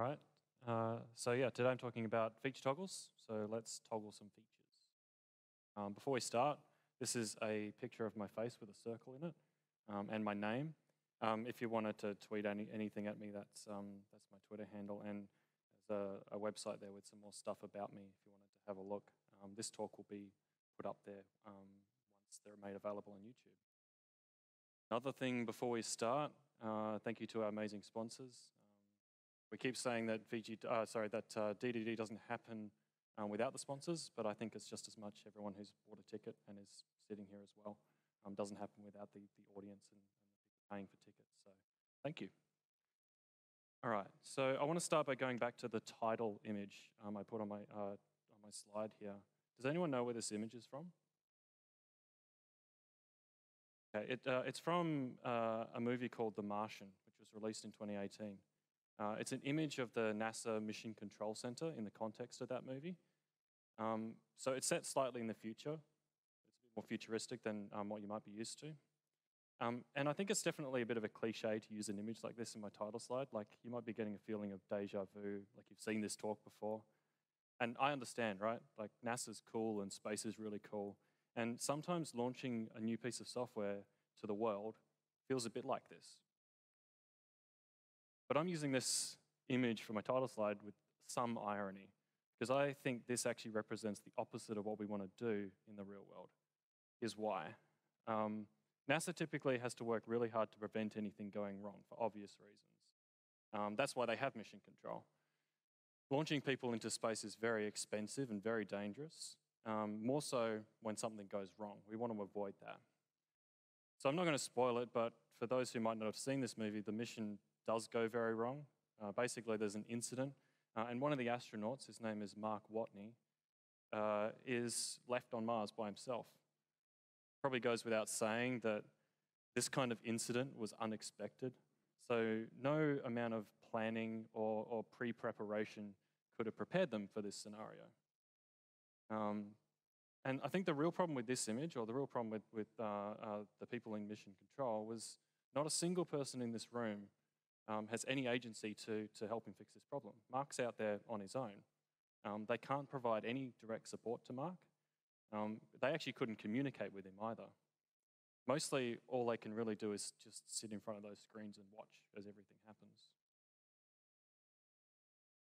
right. Uh, so yeah, today I'm talking about feature toggles. So let's toggle some features. Um, before we start, this is a picture of my face with a circle in it um, and my name. Um, if you wanted to tweet any, anything at me, that's, um, that's my Twitter handle. And there's a, a, website there with some more stuff about me if you wanted to have a look. Um, this talk will be put up there um, once they're made available on YouTube. Another thing before we start, uh, thank you to our amazing sponsors. We keep saying that VG, uh, sorry, that uh, DDD doesn't happen um, without the sponsors, but I think it's just as much everyone who's bought a ticket and is sitting here as well. Um, doesn't happen without the, the audience and, and paying for tickets. So thank you. All right, so I want to start by going back to the title image um, I put on my, uh, on my slide here. Does anyone know where this image is from? Okay, it, uh, it's from uh, a movie called The Martian, which was released in 2018. Uh, it's an image of the NASA Mission Control Center in the context of that movie. Um, so it's set slightly in the future. It's a bit more futuristic than um, what you might be used to. Um, and I think it's definitely a bit of a cliche to use an image like this in my title slide. Like you might be getting a feeling of deja vu, like you've seen this talk before. And I understand, right? Like NASA's cool and space is really cool. And sometimes launching a new piece of software to the world feels a bit like this. But I'm using this image for my title slide with some irony, because I think this actually represents the opposite of what we want to do in the real world. Is why. Um, NASA typically has to work really hard to prevent anything going wrong for obvious reasons. Um, that's why they have mission control. Launching people into space is very expensive and very dangerous, um, more so when something goes wrong. We want to avoid that. So I'm not going to spoil it, but for those who might not have seen this movie, the mission does go very wrong. Uh, basically, there's an incident, uh, and one of the astronauts, his name is Mark Watney, uh, is left on Mars by himself. Probably goes without saying that this kind of incident was unexpected. So, no amount of planning or, or pre preparation could have prepared them for this scenario. Um, and I think the real problem with this image, or the real problem with, with uh, uh, the people in mission control, was not a single person in this room um, has any agency to, to help him fix this problem. Mark's out there on his own. Um, they can't provide any direct support to Mark. Um, they actually couldn't communicate with him either. Mostly, all they can really do is just sit in front of those screens and watch as everything happens.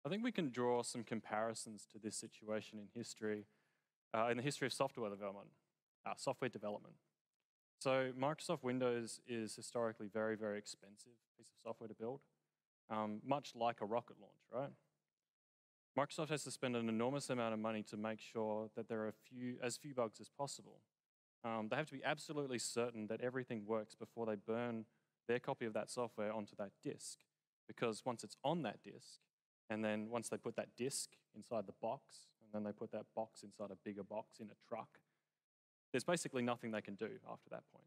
I think we can draw some comparisons to this situation in history uh, in the history of software development. Uh, software development. So Microsoft Windows is historically very, very expensive piece of software to build, um, much like a rocket launch, right? Microsoft has to spend an enormous amount of money to make sure that there are few, as few bugs as possible. Um, they have to be absolutely certain that everything works before they burn their copy of that software onto that disk. Because once it's on that disk, and then once they put that disk inside the box, and then they put that box inside a bigger box in a truck. There's basically nothing they can do after that point.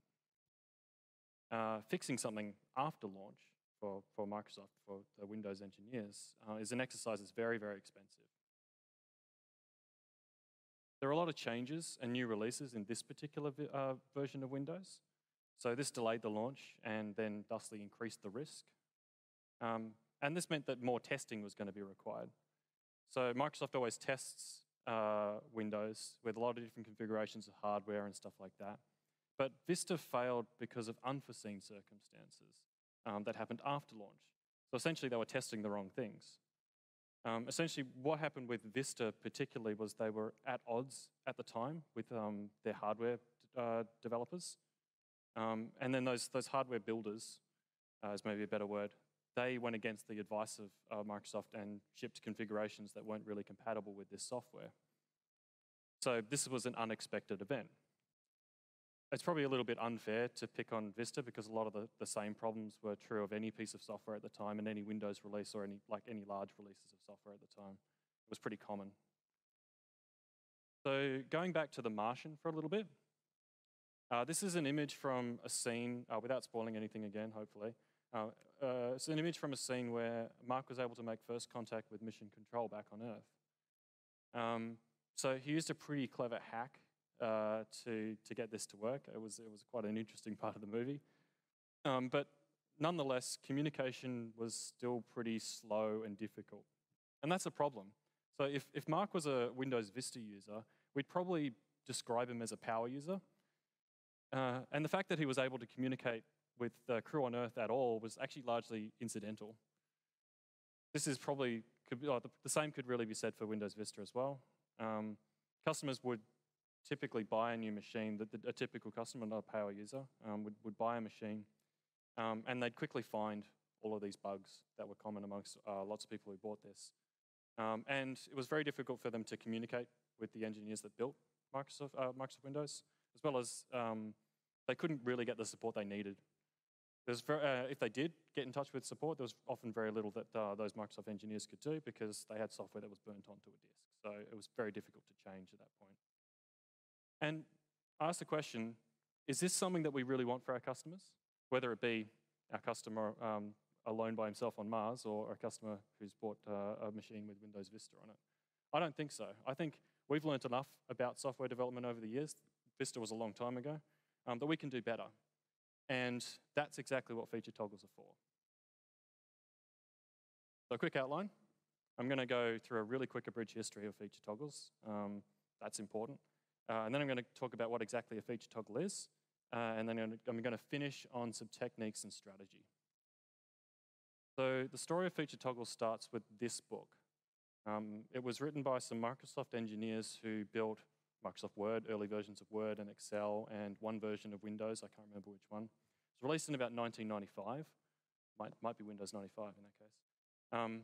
Uh, fixing something after launch for, for Microsoft, for the Windows engineers, uh, is an exercise that's very, very expensive. There are a lot of changes and new releases in this particular uh, version of Windows. So this delayed the launch and then thusly increased the risk. Um, and this meant that more testing was going to be required. So Microsoft always tests uh, Windows with a lot of different configurations of hardware and stuff like that. But Vista failed because of unforeseen circumstances um, that happened after launch. So essentially, they were testing the wrong things. Um, essentially, what happened with Vista particularly was they were at odds at the time with um, their hardware uh, developers. Um, and then those, those hardware builders, uh, is maybe a better word, they went against the advice of uh, Microsoft and shipped configurations that weren't really compatible with this software. So this was an unexpected event. It's probably a little bit unfair to pick on Vista because a lot of the, the same problems were true of any piece of software at the time and any Windows release or any, like any large releases of software at the time. It was pretty common. So going back to The Martian for a little bit, uh, this is an image from a scene, uh, without spoiling anything again, hopefully, uh, uh, it's an image from a scene where Mark was able to make first contact with Mission Control back on Earth. Um, so he used a pretty clever hack uh, to, to get this to work. It was, it was quite an interesting part of the movie. Um, but nonetheless, communication was still pretty slow and difficult. And that's a problem. So if, if Mark was a Windows Vista user, we'd probably describe him as a power user. Uh, and the fact that he was able to communicate with the crew on Earth at all was actually largely incidental. This is probably, could be, oh, the, the, same could really be said for Windows Vista as well. Um, customers would typically buy a new machine, that a typical customer, not a power user, um, would, would buy a machine, um, and they'd quickly find all of these bugs that were common amongst uh, lots of people who bought this. Um, and it was very difficult for them to communicate with the engineers that built Microsoft, uh, Microsoft Windows, as well as um, they couldn't really get the support they needed. Very, uh, if they did get in touch with support, there was often very little that uh, those Microsoft engineers could do because they had software that was burnt onto a disk. So it was very difficult to change at that point. And I asked the question, is this something that we really want for our customers? Whether it be our customer um, alone by himself on Mars or a customer who's bought uh, a machine with Windows Vista on it. I don't think so. I think we've learned enough about software development over the years. Vista was a long time ago, um, that we can do better. And that's exactly what feature toggles are for. So a quick outline. I'm going to go through a really quick abridged history of feature toggles. Um, that's important. Uh, and then I'm going to talk about what exactly a feature toggle is. Uh, and then I'm going to finish on some techniques and strategy. So the story of feature toggle starts with this book. Um, it was written by some Microsoft engineers who built Microsoft Word, early versions of Word and Excel, and one version of Windows, I can't remember which one. It was released in about 1995. Might, might be Windows 95 in that case. Um,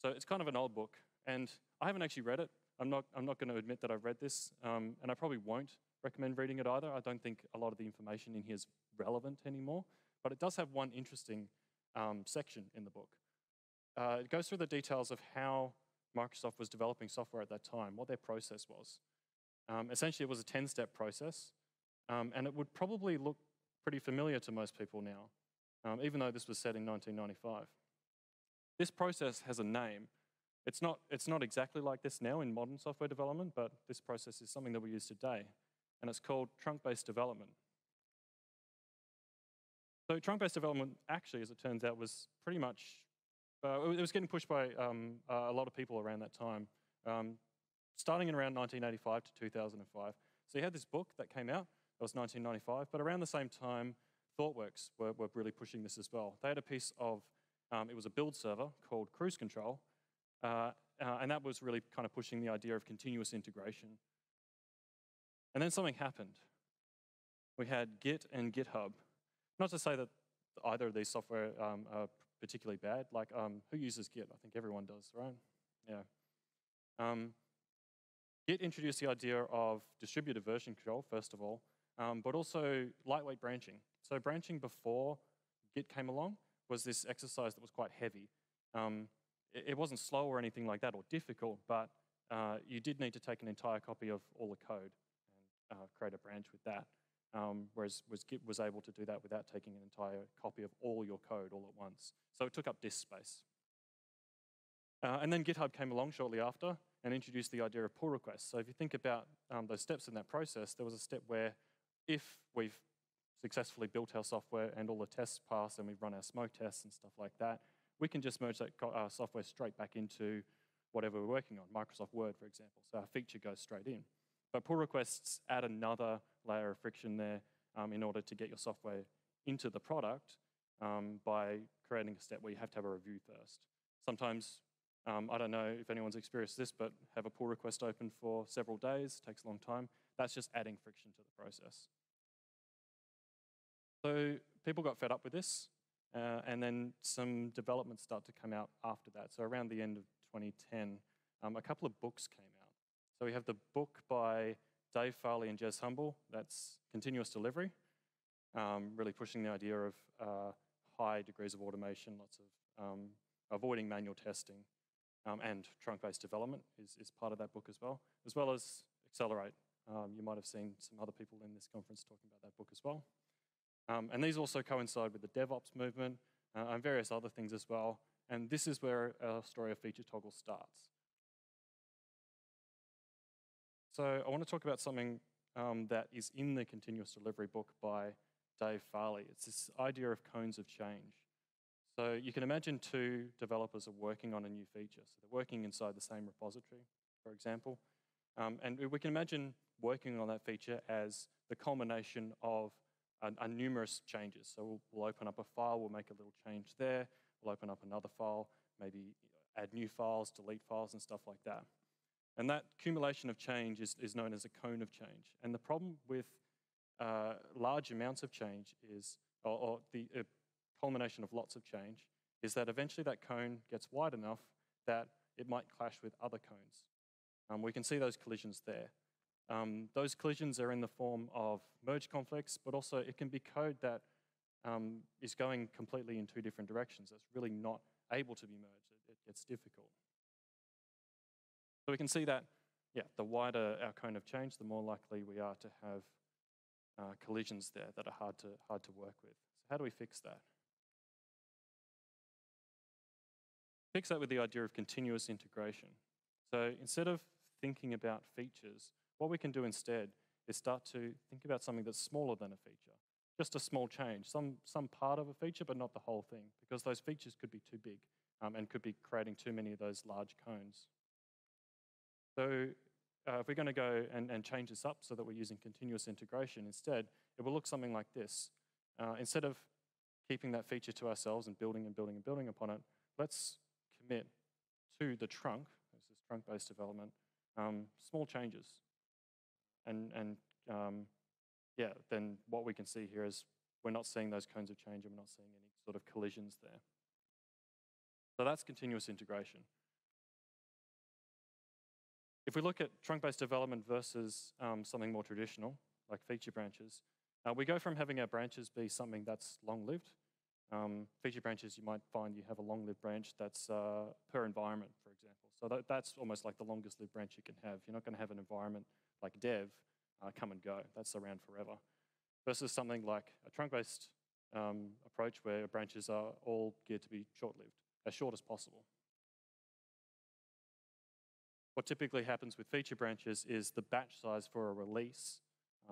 so it's kind of an old book, and I haven't actually read it. I'm not, I'm not going to admit that I've read this, um, and I probably won't recommend reading it either. I don't think a lot of the information in here is relevant anymore, but it does have one interesting um, section in the book. Uh, it goes through the details of how Microsoft was developing software at that time, what their process was. Um, essentially, it was a 10-step process, um, and it would probably look pretty familiar to most people now, um, even though this was set in 1995. This process has a name, it's not, it's not exactly like this now in modern software development, but this process is something that we use today, and it's called trunk-based development. So trunk-based development actually, as it turns out, was pretty much, uh, it was getting pushed by um, uh, a lot of people around that time, um, starting in around 1985 to 2005. So you had this book that came out, that was 1995, but around the same time, ThoughtWorks were, were really pushing this as well. They had a piece of, um, it was a build server called Cruise Control, uh, uh, and that was really kind of pushing the idea of continuous integration. And then something happened. We had Git and GitHub. Not to say that either of these software um, are particularly bad. Like, um, who uses Git? I think everyone does, right? Yeah. Um, Git introduced the idea of distributed version control, first of all, um, but also lightweight branching. So branching before Git came along was this exercise that was quite heavy. Um, it wasn't slow or anything like that or difficult, but uh, you did need to take an entire copy of all the code and uh, create a branch with that. Um, whereas was Git was able to do that without taking an entire copy of all your code all at once. So it took up disk space. Uh, and then GitHub came along shortly after and introduced the idea of pull requests. So if you think about um, those steps in that process, there was a step where if we've successfully built our software and all the tests pass and we've run our smoke tests and stuff like that, we can just merge that uh, software straight back into whatever we're working on, Microsoft Word, for example. So our feature goes straight in. But pull requests add another layer of friction there um, in order to get your software into the product um, by creating a step where you have to have a review first. Sometimes, um, I don't know if anyone's experienced this, but have a pull request open for several days, takes a long time. That's just adding friction to the process. So people got fed up with this. Uh, and then some developments start to come out after that. So around the end of 2010, um, a couple of books came out. So we have the book by Dave Farley and Jez Humble, that's Continuous Delivery, um, really pushing the idea of uh, high degrees of automation, lots of um, avoiding manual testing, um, and trunk-based development is, is part of that book as well, as well as Accelerate. Um, you might have seen some other people in this conference talking about that book as well. Um, and these also coincide with the DevOps movement uh, and various other things as well. And this is where our story of feature toggle starts. So I want to talk about something um, that is in the continuous delivery book by Dave Farley. It's this idea of cones of change. So you can imagine two developers are working on a new feature. So they're working inside the same repository, for example. Um, and we can imagine working on that feature as the culmination of a, a numerous changes. So we'll, we'll, open up a file, we'll make a little change there, we'll open up another file, maybe add new files, delete files, and stuff like that. And that accumulation of change is, is known as a cone of change. And the problem with uh, large amounts of change is, or, or the uh, culmination of lots of change, is that eventually that cone gets wide enough that it might clash with other cones. Um, we can see those collisions there. Um, those collisions are in the form of merge conflicts, but also it can be code that um, is going completely in two different directions. That's really not able to be merged. It, it, gets difficult. So we can see that, yeah, the wider our cone of change, the more likely we are to have uh, collisions there that are hard to, hard to work with. So how do we fix that? Fix that with the idea of continuous integration. So instead of thinking about features, what we can do instead is start to think about something that's smaller than a feature. Just a small change, some, some part of a feature, but not the whole thing, because those features could be too big um, and could be creating too many of those large cones. So uh, if we're going to go and, and change this up so that we're using continuous integration instead, it will look something like this. Uh, instead of keeping that feature to ourselves and building and building and building upon it, let's commit to the trunk, this is trunk-based development, um, small changes. And, and um, yeah, then what we can see here is we're not seeing those cones of change and we're not seeing any sort of collisions there. So that's continuous integration. If we look at trunk-based development versus um, something more traditional, like feature branches, uh, we go from having our branches be something that's long-lived. Um, feature branches, you might find you have a long-lived branch that's uh, per environment, for example. So that, that's almost like the longest-lived branch you can have. You're not going to have an environment like dev uh, come and go. That's around forever. Versus something like a trunk-based um, approach where branches are all geared to be short-lived, as short as possible. What typically happens with feature branches is the batch size for a release,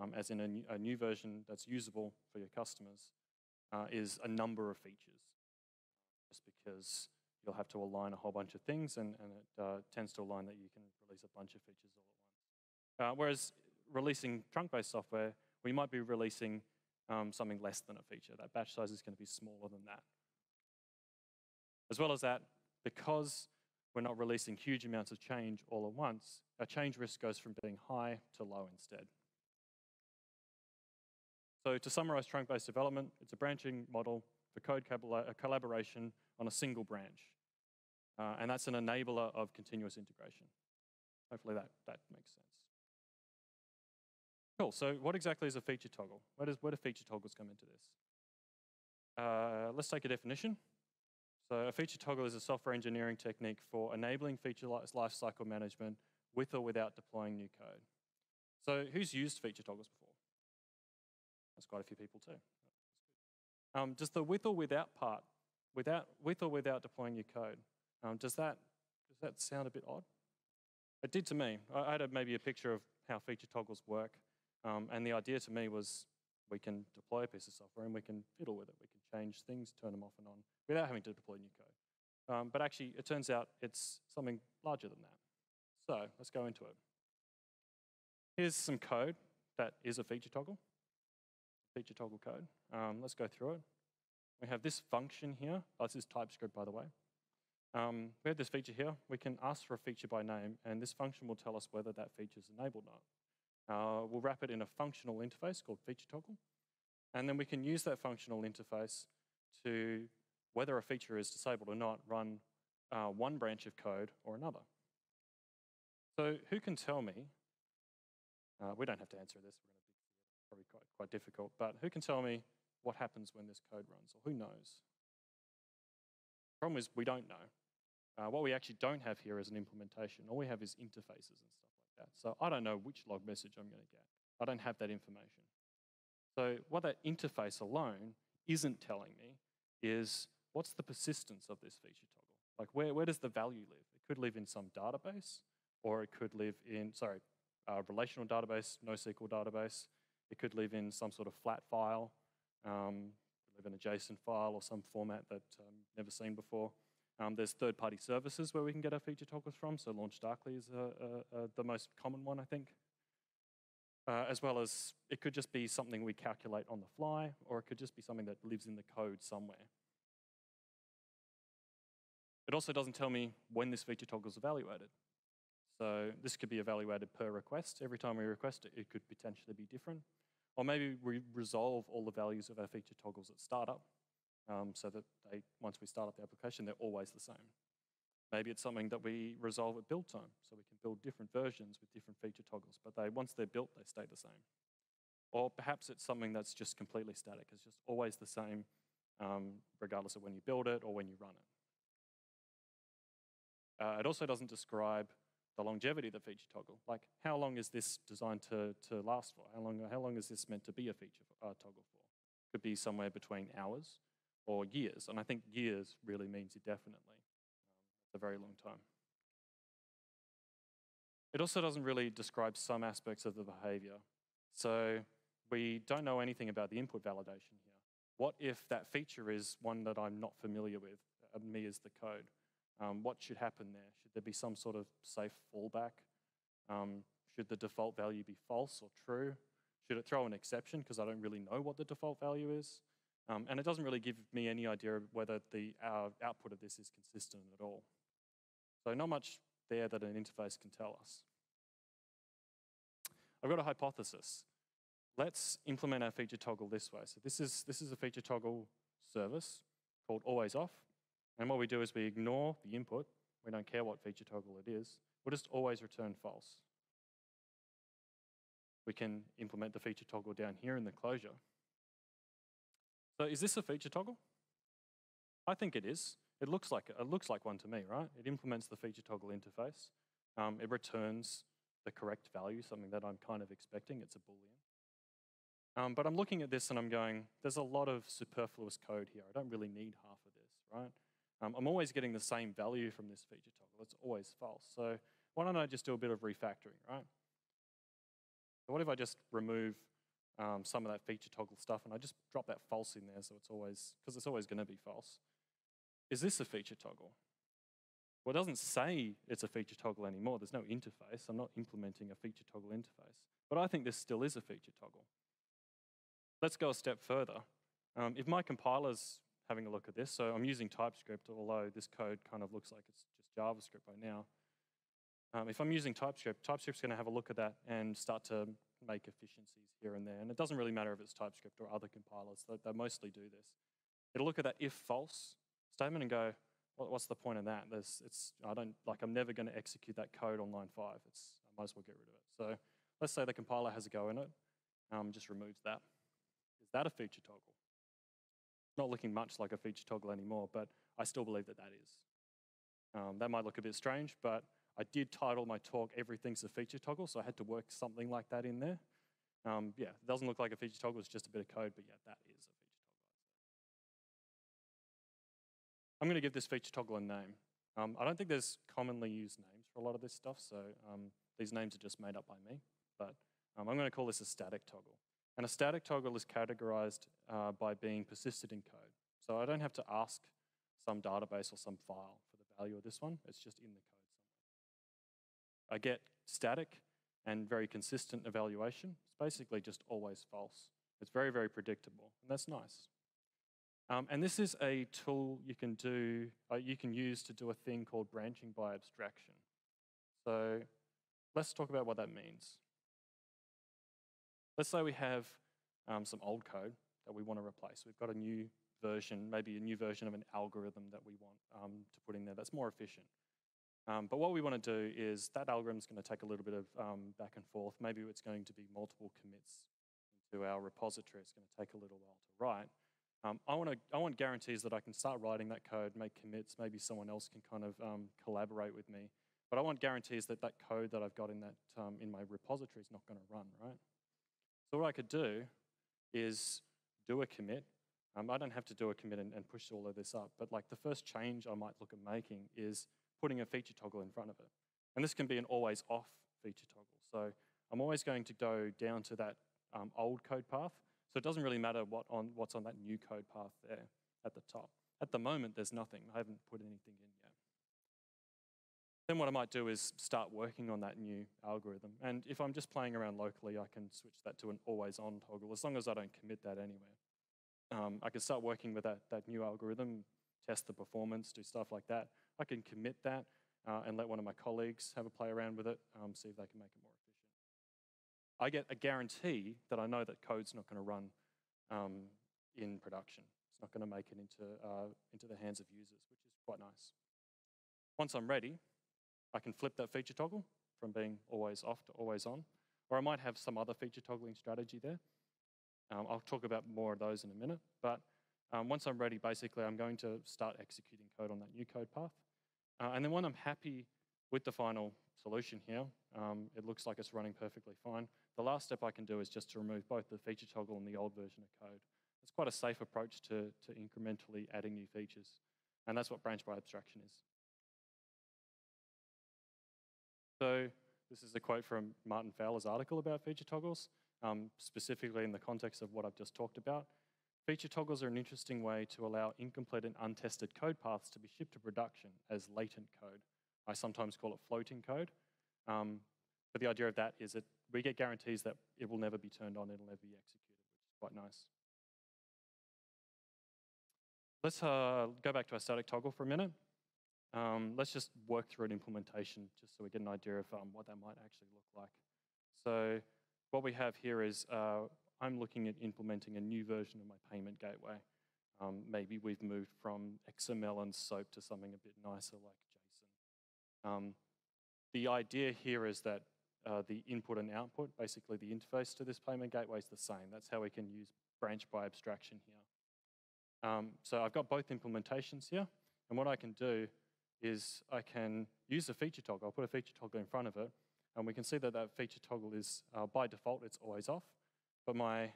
um, as in a new, a new, version that's usable for your customers, uh, is a number of features. Just because you'll have to align a whole bunch of things, and, and it uh, tends to align that you can release a bunch of features all at once. Uh, whereas releasing trunk-based software, we might be releasing um, something less than a feature. That batch size is going to be smaller than that. As well as that, because we're not releasing huge amounts of change all at once, our change risk goes from being high to low instead. So to summarize trunk-based development, it's a branching model for code collaboration on a single branch. Uh, and that's an enabler of continuous integration. Hopefully that, that makes sense. Cool, so what exactly is a feature toggle? Where, does, where do feature toggles come into this? Uh, let's take a definition. So a feature toggle is a software engineering technique for enabling feature lifecycle management with or without deploying new code. So who's used feature toggles before? That's quite a few people too. Um, does the with or without part, without, with or without deploying your code, um, does, that, does that sound a bit odd? It did to me. I had a, maybe a picture of how feature toggles work, um, and the idea to me was we can deploy a piece of software and we can fiddle with it. We can change things, turn them off and on without having to deploy new code. Um, but actually, it turns out it's something larger than that. So let's go into it. Here's some code that is a feature toggle, feature toggle code. Um, let's go through it. We have this function here. Oh, this is TypeScript, by the way. Um, we have this feature here. We can ask for a feature by name, and this function will tell us whether that feature is enabled or not. Uh, we'll wrap it in a functional interface called feature toggle, and then we can use that functional interface to whether a feature is disabled or not, run uh, one branch of code or another. So who can tell me, uh, we don't have to answer this, we're going to probably quite, quite difficult, but who can tell me what happens when this code runs, or who knows? Problem is we don't know. Uh, what we actually don't have here is an implementation. All we have is interfaces and stuff like that. So I don't know which log message I'm going to get. I don't have that information. So what that interface alone isn't telling me is what's the persistence of this feature toggle? Like where, where does the value live? It could live in some database, or it could live in, sorry, a relational database, NoSQL database. It could live in some sort of flat file. um, live in a JSON file or some format that i um, never seen before. Um, there's third-party services where we can get our feature toggles from, so LaunchDarkly is uh, uh, uh, the most common one, I think. Uh, as well as it could just be something we calculate on the fly, or it could just be something that lives in the code somewhere. It also doesn't tell me when this feature toggle is evaluated. So this could be evaluated per request. Every time we request it, it could potentially be different. Or maybe we resolve all the values of our feature toggles at startup um, so that they, once we start up the application, they're always the same. Maybe it's something that we resolve at build time, so we can build different versions with different feature toggles, but they, once they're built, they stay the same. Or perhaps it's something that's just completely static. It's just always the same, um, regardless of when you build it or when you run it. Uh, it also doesn't describe the longevity of the feature toggle. Like, how long is this designed to, to last for? How long, how long is this meant to be a feature uh, toggle for? Could be somewhere between hours or years. And I think years really means indefinitely. Um, it's a very long time. It also doesn't really describe some aspects of the behavior. So we don't know anything about the input validation here. What if that feature is one that I'm not familiar with, me as the code? Um, what should happen there? Should there be some sort of safe fallback? Um, should the default value be false or true? Should it throw an exception because I don't really know what the default value is? Um, and it doesn't really give me any idea of whether the uh, output of this is consistent at all. So not much there that an interface can tell us. I've got a hypothesis. Let's implement our feature toggle this way. So this is, this is a feature toggle service called always off. And what we do is we ignore the input. We don't care what feature toggle it is. We'll just always return false. We can implement the feature toggle down here in the closure. So is this a feature toggle? I think it is. It looks like, it looks like one to me, right? It implements the feature toggle interface. Um, it returns the correct value, something that I'm kind of expecting. It's a Boolean. Um, but I'm looking at this and I'm going, there's a lot of superfluous code here. I don't really need half of this, right? Um, I'm always getting the same value from this feature toggle. It's always false. So why don't I just do a bit of refactoring, right? So what if I just remove um, some of that feature toggle stuff, and I just drop that false in there so it's always, because it's always going to be false. Is this a feature toggle? Well, it doesn't say it's a feature toggle anymore. There's no interface. I'm not implementing a feature toggle interface. But I think this still is a feature toggle. Let's go a step further. Um, if my compiler's having a look at this, so I'm using TypeScript, although this code kind of looks like it's just JavaScript right now. Um, if I'm using TypeScript, TypeScript's going to have a look at that and start to make efficiencies here and there. And it doesn't really matter if it's TypeScript or other compilers, they, they mostly do this. It'll look at that if false statement and go, well, what's the point of that? There's, it's, I don't, like, I'm never going to execute that code on line five. It's, I might as well get rid of it. So let's say the compiler has a go in it, um, just removes that. Is that a feature toggle? Not looking much like a feature toggle anymore, but I still believe that that is. Um, that might look a bit strange, but I did title my talk Everything's a Feature Toggle, so I had to work something like that in there. Um, yeah, it doesn't look like a feature toggle, it's just a bit of code, but yeah, that is a feature toggle. I'm going to give this feature toggle a name. Um, I don't think there's commonly used names for a lot of this stuff, so um, these names are just made up by me. But um, I'm going to call this a static toggle. And a static toggle is categorized uh, by being persisted in code. So I don't have to ask some database or some file for the value of this one. It's just in the code. somewhere. I get static and very consistent evaluation. It's basically just always false. It's very, very predictable, and that's nice. Um, and this is a tool you can do, uh, you can use to do a thing called branching by abstraction. So let's talk about what that means. Let's say we have um, some old code that we want to replace. We've got a new version, maybe a new version of an algorithm that we want um, to put in there that's more efficient. Um, but what we want to do is that algorithm is going to take a little bit of um, back and forth. Maybe it's going to be multiple commits into our repository. It's going to take a little while to write. Um, I, want to, I want guarantees that I can start writing that code, make commits. Maybe someone else can kind of um, collaborate with me. But I want guarantees that that code that I've got in, that, in my repository is not going to run, right? So what I could do is do a commit. Um, I don't have to do a commit and, and push all of this up, but like the first change I might look at making is putting a feature toggle in front of it. And this can be an always off feature toggle. So I'm always going to go down to that um, old code path. So it doesn't really matter what on, what's on that new code path there at the top. At the moment, there's nothing. I haven't put anything in yet. Then what I might do is start working on that new algorithm. And if I'm just playing around locally, I can switch that to an always on toggle, as long as I don't commit that anywhere. Um, I can start working with that, that new algorithm, test the performance, do stuff like that. I can commit that uh, and let one of my colleagues have a play around with it, um, see if they can make it more efficient. I get a guarantee that I know that code's not going to run um, in production. It's not going to make it into, uh, into the hands of users, which is quite nice. Once I'm ready, I can flip that feature toggle from being always off to always on, or I might have some other feature toggling strategy there. Um, I'll talk about more of those in a minute, but um, once I'm ready, basically, I'm going to start executing code on that new code path. Uh, and then when I'm happy with the final solution here, um, it looks like it's running perfectly fine. The last step I can do is just to remove both the feature toggle and the old version of code. It's quite a safe approach to, to incrementally adding new features. And that's what branch by abstraction is. So this is a quote from Martin Fowler's article about feature toggles, um, specifically in the context of what I've just talked about. Feature toggles are an interesting way to allow incomplete and untested code paths to be shipped to production as latent code. I sometimes call it floating code. Um, but the idea of that is that we get guarantees that it will never be turned on, it'll never be executed, which is quite nice. Let's uh, go back to our static toggle for a minute. Um, let's just work through an implementation just so we get an idea of um, what that might actually look like. So what we have here is uh, I'm looking at implementing a new version of my payment gateway. Um, maybe we've moved from XML and SOAP to something a bit nicer like JSON. Um, the idea here is that uh, the input and output, basically the interface to this payment gateway is the same. That's how we can use branch by abstraction here. Um, so I've got both implementations here. And what I can do is I can use a feature toggle. I'll put a feature toggle in front of it. And we can see that that feature toggle is, uh, by default, it's always off. But my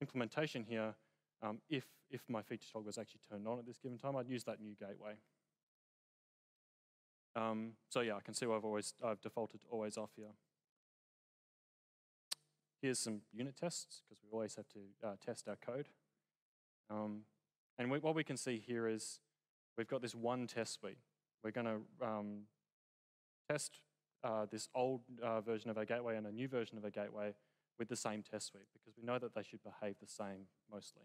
implementation here, um, if, if my feature toggle was actually turned on at this given time, I'd use that new gateway. Um, so yeah, I can see I've always I've defaulted always off here. Here's some unit tests, because we always have to uh, test our code. Um, and we, what we can see here is we've got this one test suite. We're going to um, test uh, this old uh, version of our gateway and a new version of our gateway with the same test suite because we know that they should behave the same mostly.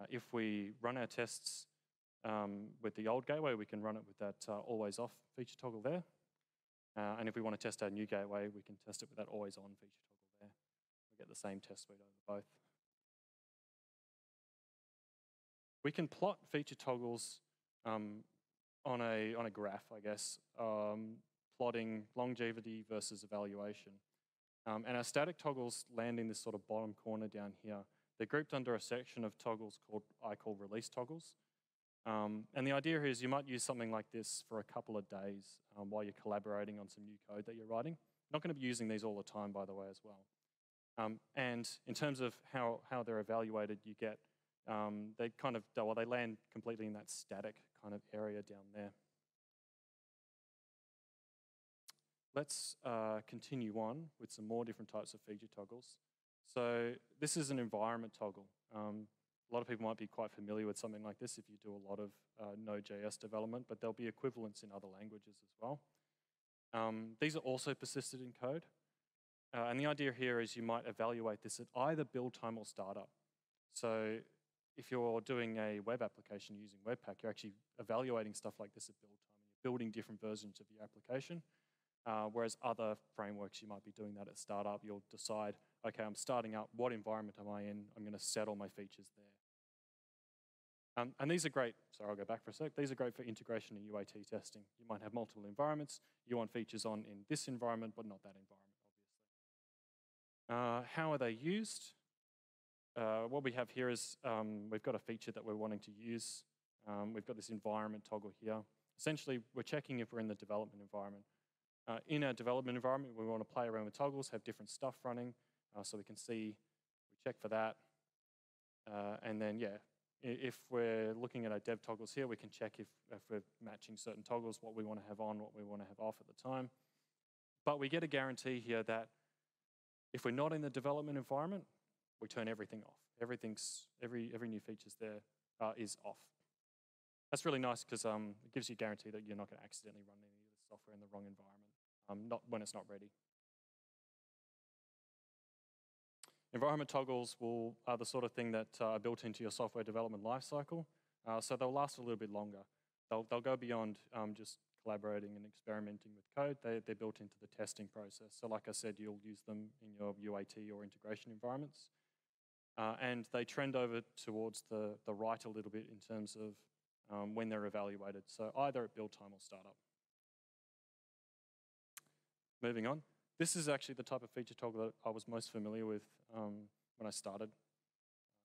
Uh, if we run our tests um, with the old gateway, we can run it with that uh, always off feature toggle there. Uh, and if we want to test our new gateway, we can test it with that always on feature toggle there. We get the same test suite over both. We can plot feature toggles um, on, a, on a graph, I guess, um, plotting longevity versus evaluation. Um, and our static toggles land in this sort of bottom corner down here. They're grouped under a section of toggles called I call release toggles. Um, and the idea is you might use something like this for a couple of days um, while you're collaborating on some new code that you're writing. Not going to be using these all the time, by the way, as well. Um, and in terms of how, how they're evaluated, you get, um, they kind of, well, they land completely in that static kind of area down there. Let's uh, continue on with some more different types of feature toggles. So this is an environment toggle. Um, a lot of people might be quite familiar with something like this if you do a lot of uh, Node.js development, but there'll be equivalents in other languages as well. Um, these are also persisted in code. Uh, and the idea here is you might evaluate this at either build time or startup. So if you're doing a web application using Webpack, you're actually evaluating stuff like this at build time. and You're building different versions of your application. Uh, whereas other frameworks, you might be doing that at startup. You'll decide, okay, I'm starting up, what environment am I in? I'm going to set all my features there. Um, and these are great, sorry, I'll go back for a sec. These are great for integration and UAT testing. You might have multiple environments. You want features on in this environment, but not that environment, obviously. Uh, how are they used? Uh, what we have here is um, we've got a feature that we're wanting to use. Um, we've got this environment toggle here. Essentially, we're checking if we're in the development environment. Uh, in our development environment, we want to play around with toggles, have different stuff running, uh, so we can see, we check for that. Uh, and then, yeah, if we're looking at our dev toggles here, we can check if, if we're matching certain toggles, what we want to have on, what we want to have off at the time. But we get a guarantee here that if we're not in the development environment, we turn everything off. Everything's, every, every new feature's there uh, is off. That's really nice because um, it gives you a guarantee that you're not going to accidentally run any of the software in the wrong environment, um, not when it's not ready. Environment toggles will, are the sort of thing that uh, are built into your software development lifecycle, uh, so they'll last a little bit longer. They'll, they'll go beyond um, just collaborating and experimenting with code. They, they're built into the testing process. So like I said, you'll use them in your UAT or integration environments. Uh, and they trend over towards the, the right a little bit in terms of um, when they're evaluated. So either at build time or startup. Moving on. This is actually the type of feature toggle that I was most familiar with um, when I started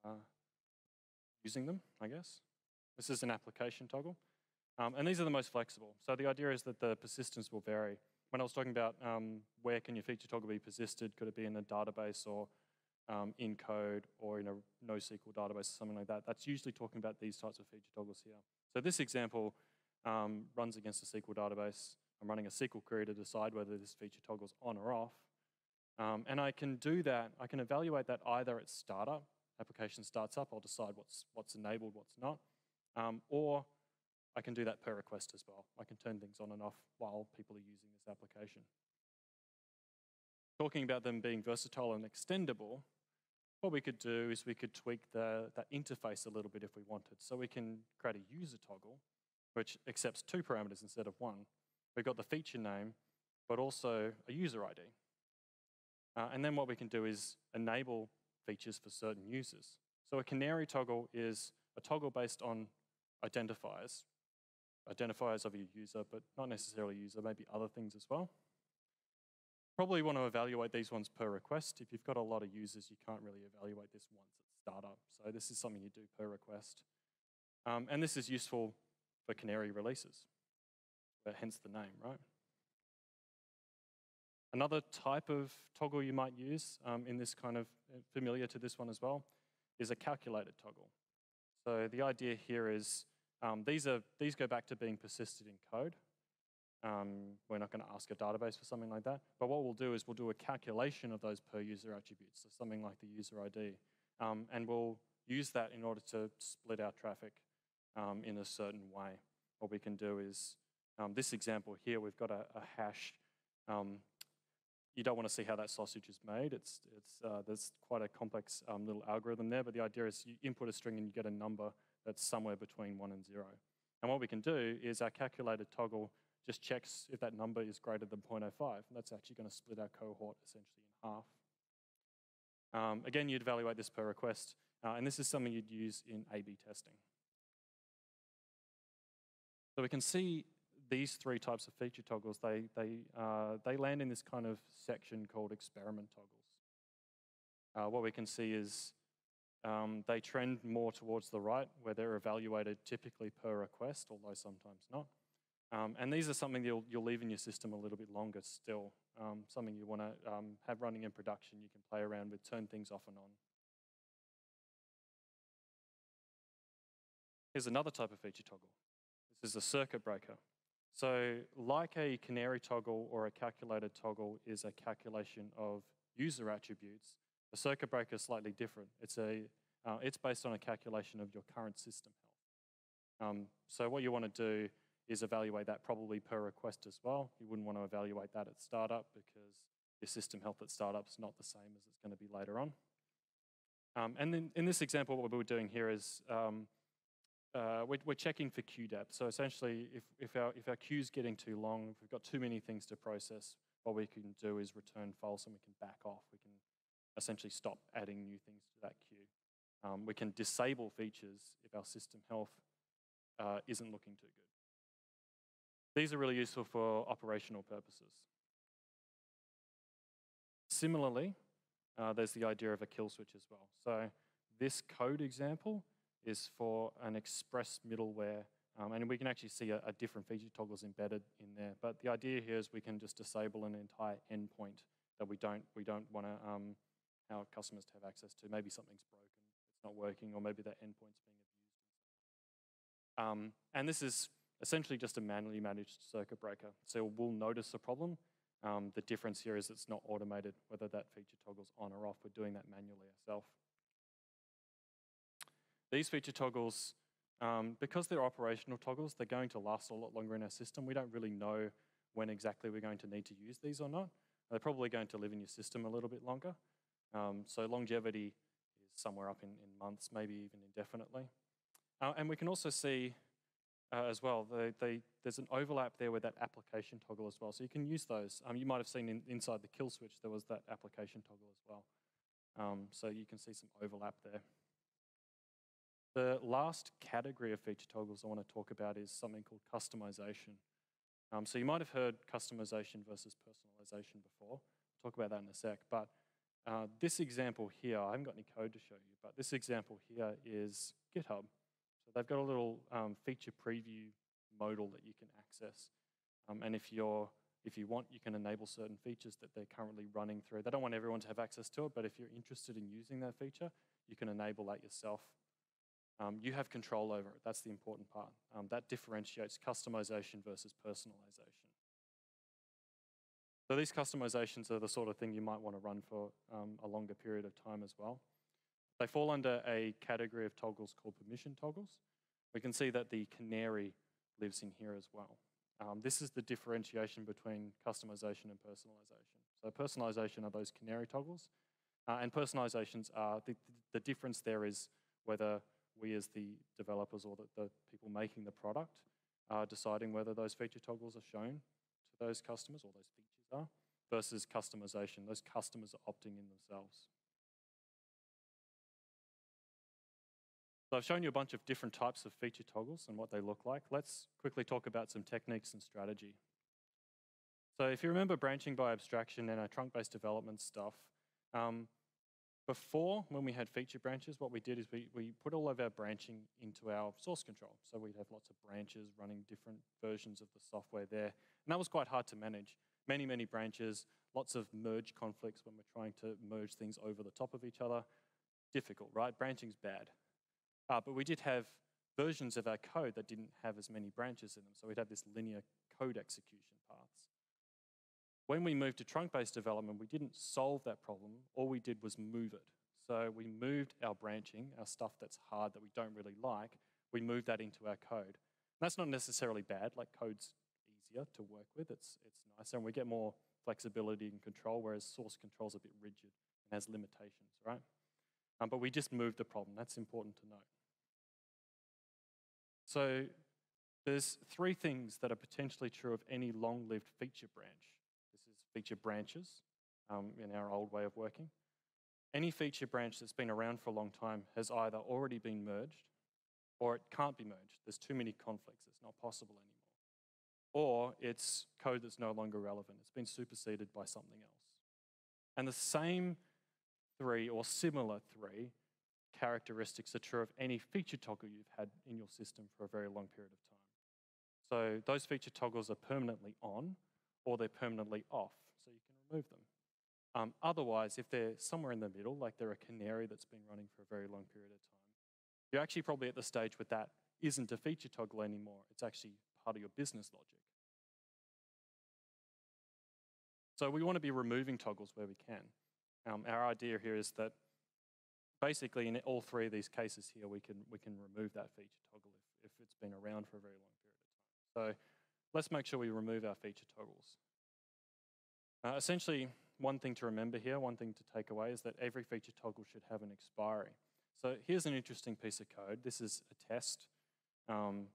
uh, using them, I guess. This is an application toggle. Um, and these are the most flexible. So the idea is that the persistence will vary. When I was talking about um, where can your feature toggle be persisted, could it be in a database or um, in code or in a NoSQL database or something like that, that's usually talking about these types of feature toggles here. So this example um, runs against a SQL database. I'm running a SQL query to decide whether this feature toggle's on or off. Um, and I can do that, I can evaluate that either at startup, application starts up, I'll decide what's, what's enabled, what's not, um, or I can do that per request as well. I can turn things on and off while people are using this application. Talking about them being versatile and extendable, what we could do is we could tweak the, that interface a little bit if we wanted. So we can create a user toggle, which accepts two parameters instead of one. We've got the feature name, but also a user ID. Uh, and then what we can do is enable features for certain users. So a canary toggle is a toggle based on identifiers, identifiers of your user, but not necessarily user, maybe other things as well. Probably want to evaluate these ones per request. If you've got a lot of users, you can't really evaluate this once at startup. So this is something you do per request. Um, and this is useful for Canary releases, but hence the name, right? Another type of toggle you might use um, in this kind of uh, familiar to this one as well is a calculated toggle. So the idea here is um, these, are, these go back to being persisted in code. Um, we're not going to ask a database for something like that. But what we'll do is we'll do a calculation of those per user attributes, so something like the user ID. Um, and we'll use that in order to split our traffic um, in a certain way. What we can do is, um, this example here, we've got a, a hash. Um, you don't want to see how that sausage is made. It's, it's, uh, there's quite a complex um, little algorithm there, but the idea is you input a string and you get a number that's somewhere between one and zero. And what we can do is our calculated toggle just checks if that number is greater than 0.05. And that's actually going to split our cohort essentially in half. Um, again, you'd evaluate this per request. Uh, and this is something you'd use in A-B testing. So we can see these three types of feature toggles, they, they, uh, they land in this kind of section called experiment toggles. Uh, what we can see is um, they trend more towards the right, where they're evaluated typically per request, although sometimes not. Um, and these are something you'll, you'll leave in your system a little bit longer still, um, something you want to um, have running in production, you can play around with, turn things off and on. Here's another type of feature toggle. This is a circuit breaker. So like a canary toggle or a calculated toggle is a calculation of user attributes, a circuit breaker is slightly different. It's, a, uh, it's based on a calculation of your current system health. Um, so what you want to do is evaluate that probably per request as well. You wouldn't want to evaluate that at startup because your system health at startup is not the same as it's going to be later on. Um, and then in this example, what we're doing here is um, uh, we're, we're, checking for queue depth. So essentially, if, if, our, if our queue is getting too long, if we've got too many things to process, what we can do is return false and we can back off. We can essentially stop adding new things to that queue. Um, we can disable features if our system health uh, isn't looking too good. These are really useful for operational purposes. Similarly, uh, there's the idea of a kill switch as well. So this code example is for an express middleware, um, and we can actually see a, a, different feature toggles embedded in there. But the idea here is we can just disable an entire endpoint that we don't we don't want to um, our customers to have access to. Maybe something's broken, it's not working, or maybe that endpoint's being abused. Um, and this is essentially just a manually managed circuit breaker. So we'll notice a problem, Um, the difference here is it's not automated, whether that feature toggle's on or off. We're doing that manually ourselves. These feature toggles, um, because they're operational toggles, they're going to last a lot longer in our system. We don't really know when exactly we're going to need to use these or not. They're probably going to live in your system a little bit longer. Um, so longevity is somewhere up in, in months, maybe even indefinitely. Uh, and we can also see uh, as well, they, they, there's an overlap there with that application toggle as well. So you can use those. Um, you might have seen in, inside the kill switch, there was that application toggle as well. Um, so you can see some overlap there. The last category of feature toggles I want to talk about is something called customization. Um, so you might have heard customization versus personalization before. I'll talk about that in a sec. But uh, this example here, I haven't got any code to show you, but this example here is GitHub. They've got a little um, feature preview modal that you can access. Um, and if you're if you want, you can enable certain features that they're currently running through. They don't want everyone to have access to it, but if you're interested in using that feature, you can enable that yourself. Um, you have control over it. That's the important part. Um, that differentiates customization versus personalization. So these customizations are the sort of thing you might want to run for um, a longer period of time as well. They fall under a category of toggles called permission toggles. We can see that the canary lives in here as well. Um, this is the differentiation between customization and personalization. So personalization are those canary toggles, uh, and personalizations are, the, the difference there is whether we as the developers or the, the people making the product are deciding whether those feature toggles are shown to those customers or those features are versus customization. Those customers are opting in themselves. So I've shown you a bunch of different types of feature toggles and what they look like. Let's quickly talk about some techniques and strategy. So if you remember branching by abstraction and our trunk-based development stuff, um, before, when we had feature branches, what we did is we, we put all of our branching into our source control. So we'd have lots of branches running different versions of the software there. And that was quite hard to manage. Many, many branches, lots of merge conflicts when we're trying to merge things over the top of each other. Difficult, right? Branching's bad. Uh, but we did have versions of our code that didn't have as many branches in them. So we'd have this linear code execution paths. When we moved to trunk-based development, we didn't solve that problem. All we did was move it. So we moved our branching, our stuff that's hard that we don't really like, we moved that into our code. And that's not necessarily bad, like code's easier to work with, it's, it's nicer, and we get more flexibility and control, whereas source control's a bit rigid and has limitations, right? Um, but we just moved the problem, that's important to note. So there's three things that are potentially true of any long-lived feature branch. This is feature branches um, in our old way of working. Any feature branch that's been around for a long time has either already been merged or it can't be merged. There's too many conflicts. It's not possible anymore. Or it's code that's no longer relevant. It's been superseded by something else. And the same three or similar three characteristics are true of any feature toggle you've had in your system for a very long period of time. So those feature toggles are permanently on or they're permanently off, so you can remove them. Um, otherwise, if they're somewhere in the middle, like they're a canary that's been running for a very long period of time, you're actually probably at the stage where that isn't a feature toggle anymore. It's actually part of your business logic. So we want to be removing toggles where we can. Um, our idea here is that basically in all three of these cases here, we can, we can remove that feature toggle if, if it's been around for a very long period of time. So let's make sure we remove our feature toggles. Uh, essentially, one thing to remember here, one thing to take away is that every feature toggle should have an expiry. So here's an interesting piece of code. This is a test. Um,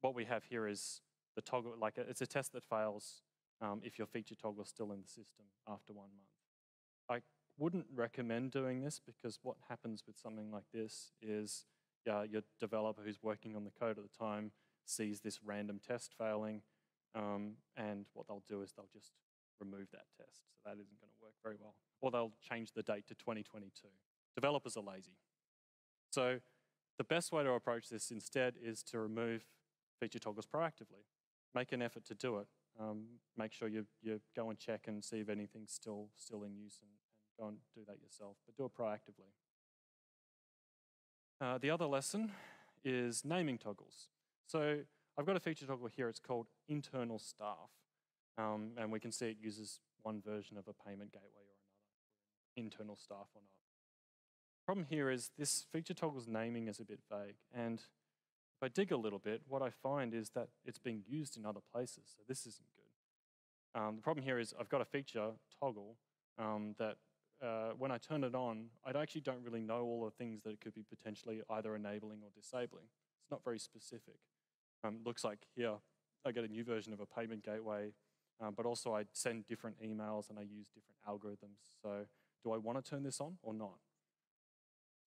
what we have here is the toggle, like it's a test that fails um, if your feature toggle is still in the system after one month. Wouldn't recommend doing this because what happens with something like this is your developer who's working on the code at the time sees this random test failing, um, and what they'll do is they'll just remove that test. So that isn't going to work very well. Or they'll change the date to 2022. Developers are lazy. So the best way to approach this instead is to remove feature toggles proactively. Make an effort to do it. Um, make sure you, you go and check and see if anything's still, still in use and, Go and do that yourself, but do it proactively. Uh, the other lesson is naming toggles. So I've got a feature toggle here, it's called internal staff. Um, and we can see it uses one version of a payment gateway or another, internal staff or not. Problem here is this feature toggle's naming is a bit vague. And if I dig a little bit, what I find is that it's being used in other places. So this isn't good. Um, the problem here is I've got a feature toggle um, that uh, when I turn it on, I actually don't really know all the things that it could be potentially either enabling or disabling. It's not very specific. Um, looks like here I get a new version of a payment gateway, um, but also I send different emails and I use different algorithms. So do I want to turn this on or not?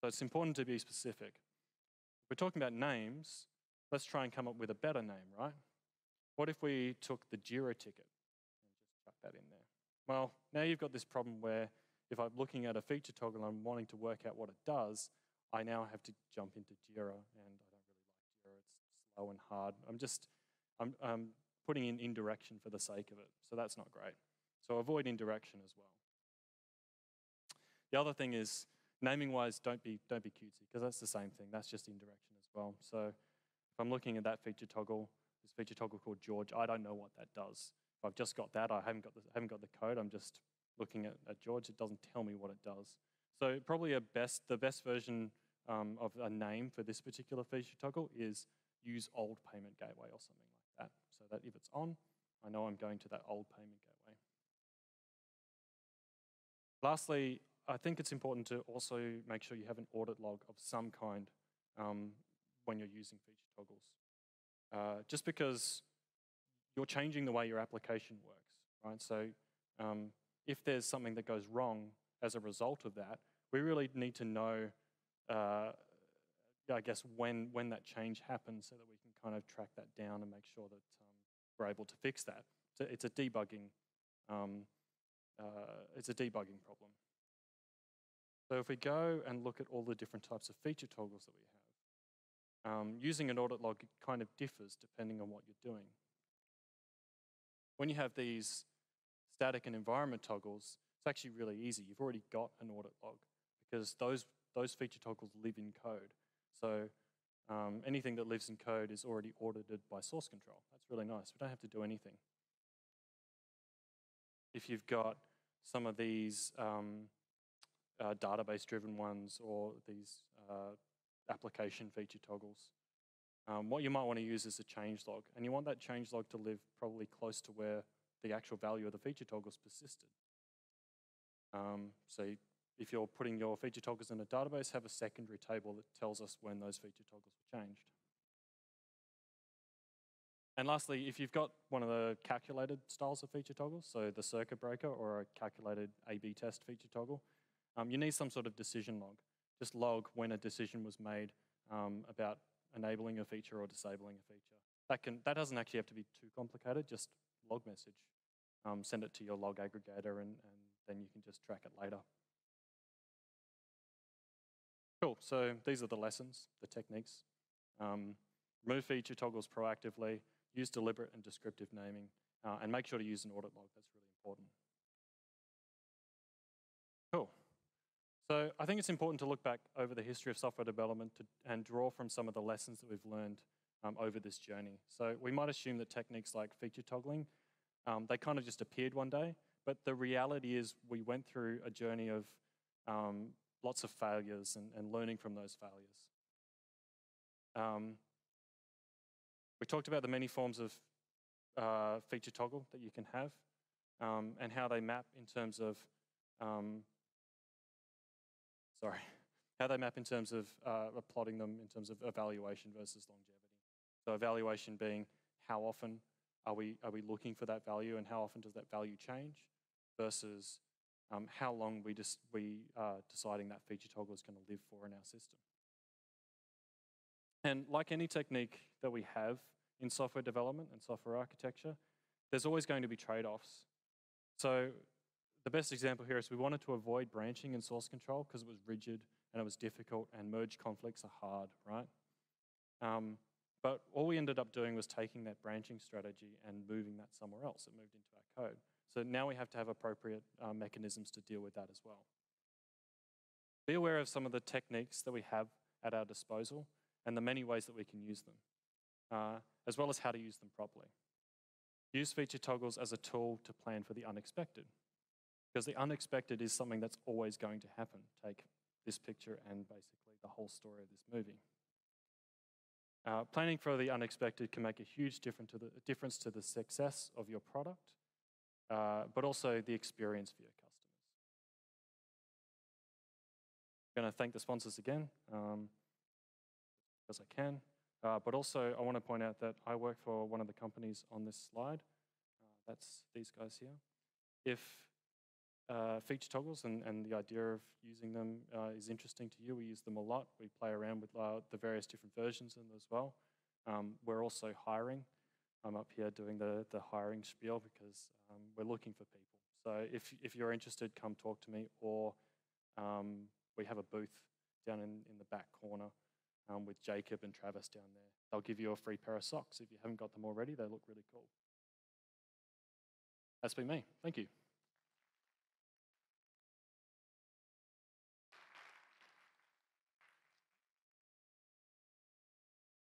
So it's important to be specific. If we're talking about names, let's try and come up with a better name, right? What if we took the JIRA ticket and just chuck that in there? Well, now you've got this problem where if I'm looking at a feature toggle and I'm wanting to work out what it does, I now have to jump into JIRA, and I don't really like JIRA. It's slow and hard. I'm just I'm, I'm putting in indirection for the sake of it, so that's not great. So avoid indirection as well. The other thing is naming-wise, don't be don't be cutesy because that's the same thing. That's just indirection as well. So if I'm looking at that feature toggle, this feature toggle called George, I don't know what that does. If I've just got that, I haven't got the, haven't got the code. I'm just looking at, at George. It doesn't tell me what it does. So probably a best the best version um, of a name for this particular feature toggle is use old payment gateway or something like that. So that if it's on, I know I'm going to that old payment gateway. Lastly, I think it's important to also make sure you have an audit log of some kind um, when you're using feature toggles. Uh, just because you're changing the way your application works, right? So um, if there's something that goes wrong as a result of that, we really need to know, uh, I guess, when, when that change happens so that we can kind of track that down and make sure that um, we're able to fix that. So it's a debugging, um, uh, it's a debugging problem. So if we go and look at all the different types of feature toggles that we have, um, using an audit log kind of differs depending on what you're doing. When you have these static and environment toggles, it's actually really easy. You've already got an audit log because those, those feature toggles live in code. So um, anything that lives in code is already audited by source control. That's really nice. We don't have to do anything. If you've got some of these um, uh, database-driven ones or these uh, application feature toggles, um, what you might want to use is a change log. And you want that change log to live probably close to where the actual value of the feature toggles persisted. Um, so if you're putting your feature toggles in a database, have a secondary table that tells us when those feature toggles were changed. And lastly, if you've got one of the calculated styles of feature toggles, so the circuit breaker or a calculated A-B test feature toggle, um, you need some sort of decision log. Just log when a decision was made um, about enabling a feature or disabling a feature. That, can, that doesn't actually have to be too complicated, just log message. Um, send it to your log aggregator and, and then you can just track it later. Cool, so these are the lessons, the techniques. Um, remove feature toggles proactively, use deliberate and descriptive naming, uh, and make sure to use an audit log, that's really important. Cool. So I think it's important to look back over the history of software development to, and draw from some of the lessons that we've learned um, over this journey. So we might assume that techniques like feature toggling, um, they kind of just appeared one day, but the reality is we went through a journey of um, lots of failures and, and, learning from those failures. Um, we talked about the many forms of uh, feature toggle that you can have um, and how they map in terms of um, sorry, how they map in terms of uh, plotting them in terms of evaluation versus longevity. So evaluation being how often are we, are we looking for that value and how often does that value change versus um, how long we, just, we are deciding that feature toggle is going to live for in our system. And like any technique that we have in software development and software architecture, there's always going to be trade-offs. So the best example here is we wanted to avoid branching in source control because it was rigid and it was difficult and merge conflicts are hard, right? Um, but all we ended up doing was taking that branching strategy and moving that somewhere else. It moved into our code. So now we have to have appropriate uh, mechanisms to deal with that as well. Be aware of some of the techniques that we have at our disposal and the many ways that we can use them, uh, as well as how to use them properly. Use feature toggles as a tool to plan for the unexpected. Because the unexpected is something that's always going to happen. Take this picture and basically the whole story of this movie. Uh, planning for the unexpected can make a huge difference to the, difference to the success of your product, uh, but also the experience for your customers. I'm going to thank the sponsors again, um, as I can, uh, but also I want to point out that I work for one of the companies on this slide. Uh, that's these guys here. If uh, feature toggles and, and the idea of using them uh, is interesting to you. We use them a lot. We play around with uh, the various different versions of them as well. Um, we're also hiring. I'm up here doing the, the hiring spiel because um, we're looking for people. So if, if you're interested, come talk to me or um, we have a booth down in, in the back corner um, with Jacob and Travis down there. They'll give you a free pair of socks if you haven't got them already. They look really cool. That's been me. Thank you.